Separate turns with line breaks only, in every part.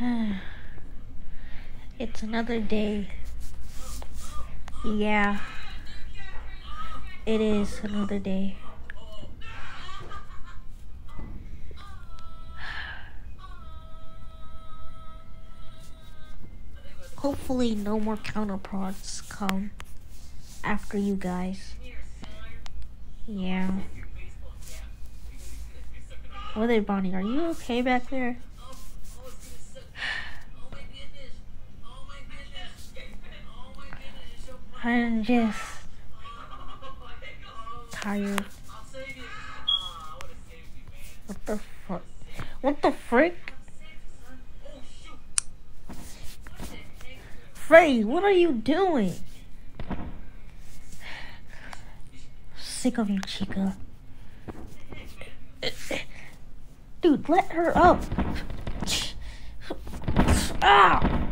it's another day. Yeah. It is another day. Hopefully no more counterparts come after you guys. Yeah. What are Bonnie? Are you okay back there? I'm just tired. What the fuck? What the frick? Freddy, what are you doing? Sick of you, Chica. Dude, let her up. Ah!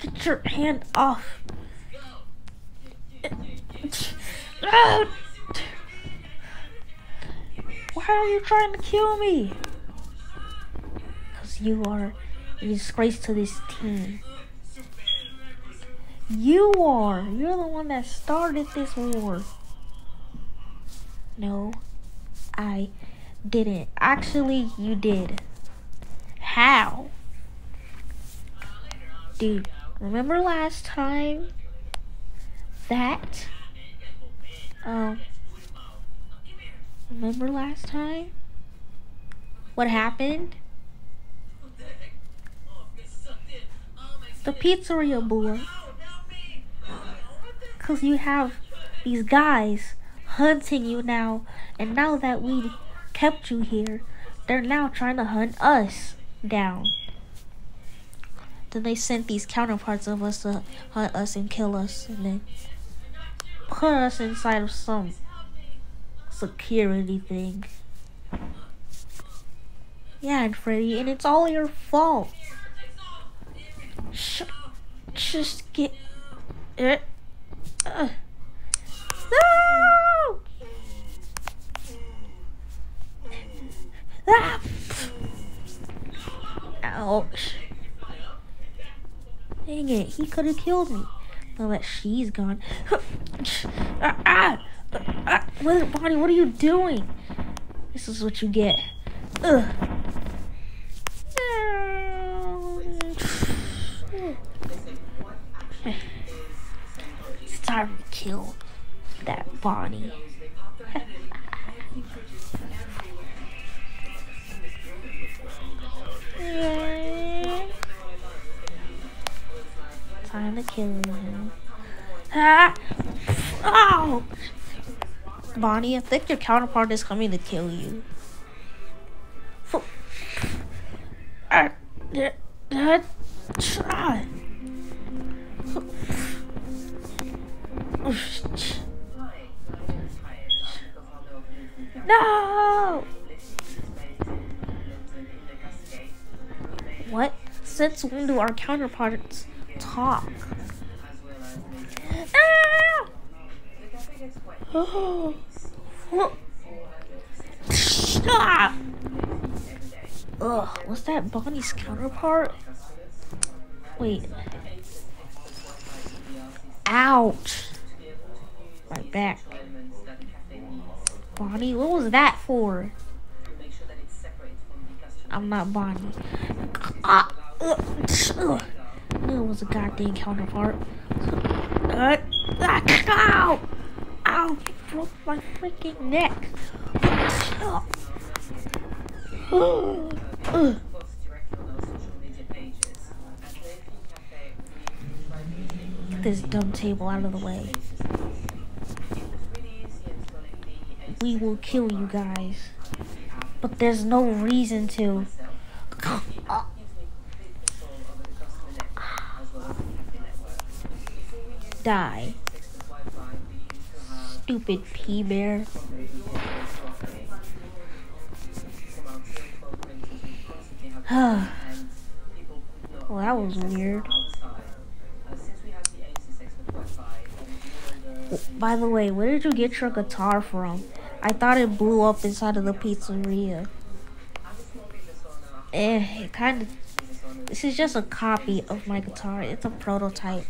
Get your hand off. Why are you trying to kill me? Because you are a disgrace to this team. You are. You're the one that started this war. No, I didn't. Actually, you did. How? Dude, remember last time that um remember last time what happened? The pizzeria boy. Cause you have these guys hunting you now, and now that we kept you here, they're now trying to hunt us down. Then they sent these counterparts of us to hunt us and kill us, and then put us inside of some security thing. Yeah, and Freddy, and it's all your fault. Sh just get it. Uh. No! Ah! Ouch. Dang it, he could have killed me. Now that she's gone. ah, ah, ah, Bonnie, what are you doing? This is what you get. Ugh. It's time to kill that Bonnie. Time to kill him. Ah! Oh! Bonnie, I think your counterpart is coming to kill you. Ah! No! What? Since when do our counterparts talk? Ah! Oh. Ah! Ugh, was that Bonnie's counterpart? Wait. Ouch. Right back. Bonnie, what was that for? I'm not Bonnie. Ah, uh, it was a goddamn counterpart. Uh, ah, ow! Ow! You broke my freaking neck. Get this dumb table out of the way. We will kill you guys. But there's no reason to. Die. Stupid pea bear. well, that was weird. By the way, where did you get your guitar from? I thought it blew up inside of the pizzeria. Eh, it kind of. This is just a copy of my guitar. It's a prototype.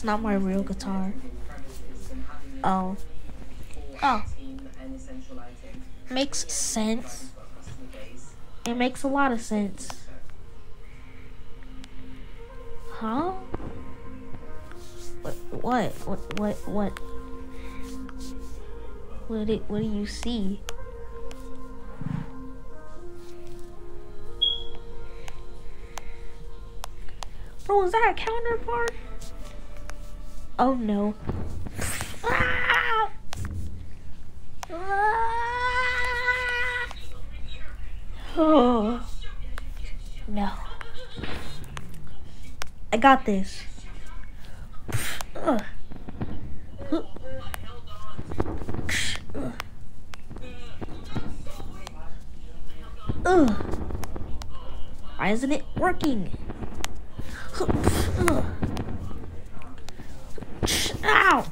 It's not my real guitar. Oh. Oh. Makes sense. It makes a lot of sense. Huh? What? What? What? What? What? Do, what do you see? Bro, is that a counterpart? Oh no. Oh. No. I got this. Ugh. Ugh. Why isn't it working? Ow!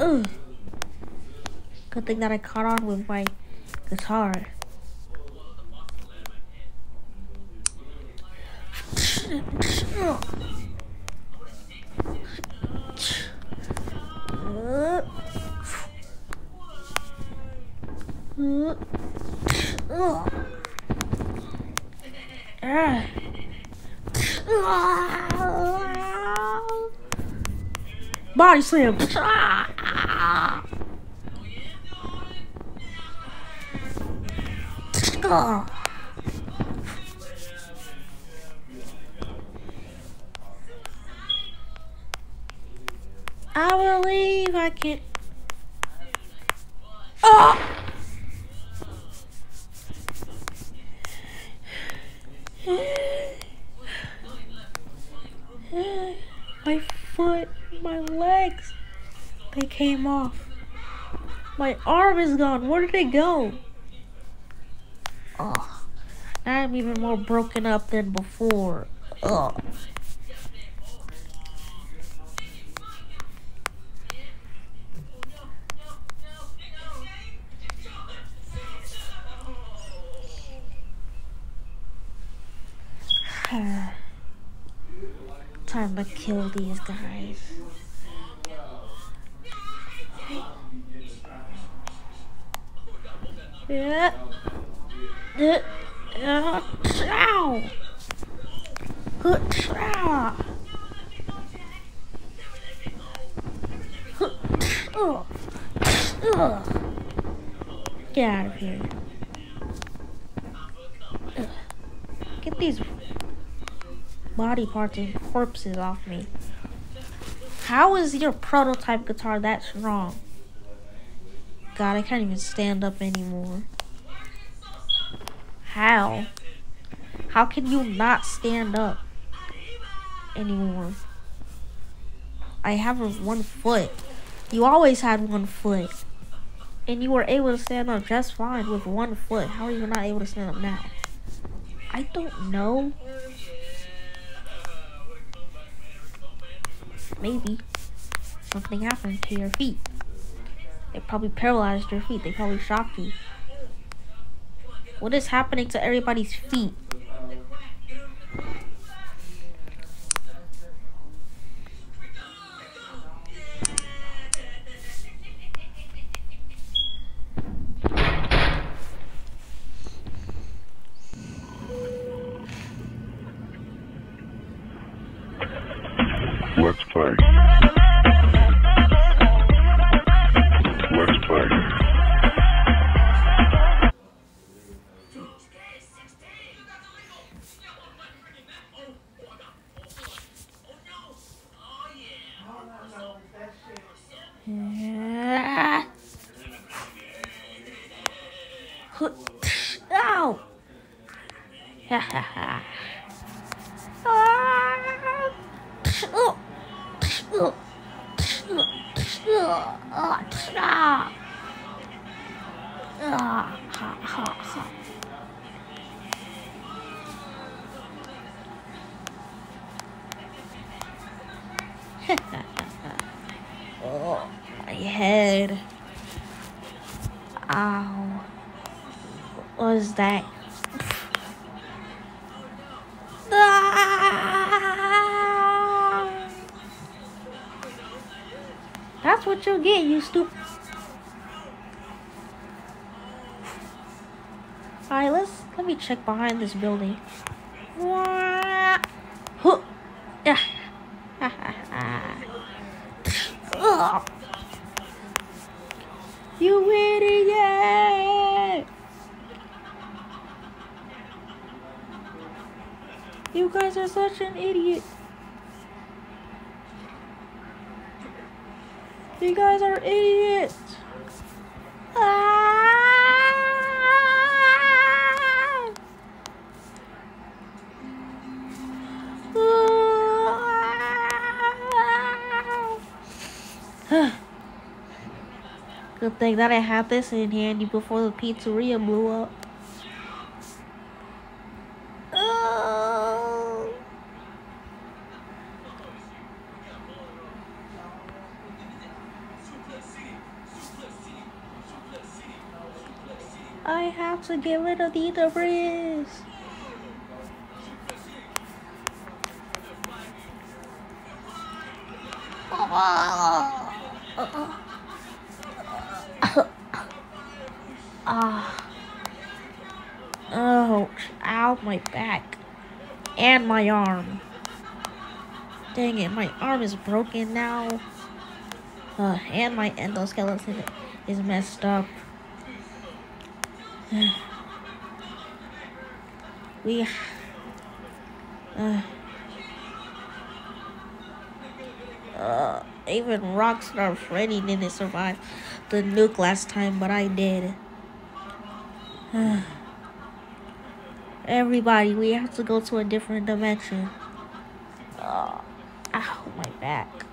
Ugh. Good thing that I caught on with my guitar. Body slam. I believe I can. Oh! My foot, my legs, they came off. My arm is gone. Where did it go? Oh, I'm even more broken up than before. Oh. Time to kill these guys. Yeah. Ow. Ow. Get out of here. Get these body parts and corpses off me. How is your prototype guitar that strong? God, I can't even stand up anymore. How? How can you not stand up anymore? I have one foot. You always had one foot. And you were able to stand up just fine with one foot. How are you not able to stand up now? I don't know. Maybe something happened to your feet. They probably paralyzed your feet. They probably shocked you. What is happening to everybody's feet?
Let's play. Let's play.
Yeah. Ow! Ha ha ha oh my head. Ow. What was that? That's what you'll get, you stupid. Alright, let's let me check behind this building. you idiot! You guys are such an idiot. You guys are idiots. Good thing that I had this in handy before the pizzeria blew up. I have to get rid of the debris. Ah. Oh, ow, my back. And my arm. Dang it, my arm is broken now. Uh, and my endoskeleton is messed up. we... Uh, uh, even Rockstar Freddy didn't survive the nuke last time, but I did. Everybody, we have to go to a different dimension. Uh, ow, my back.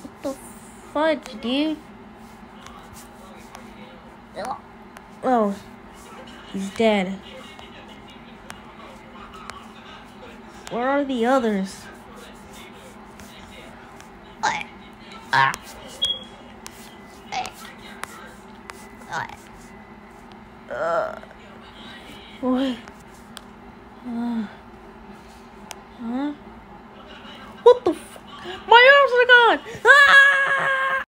What the fudge, dude? Oh, he's dead. Where are the others? Ah. Uh. What?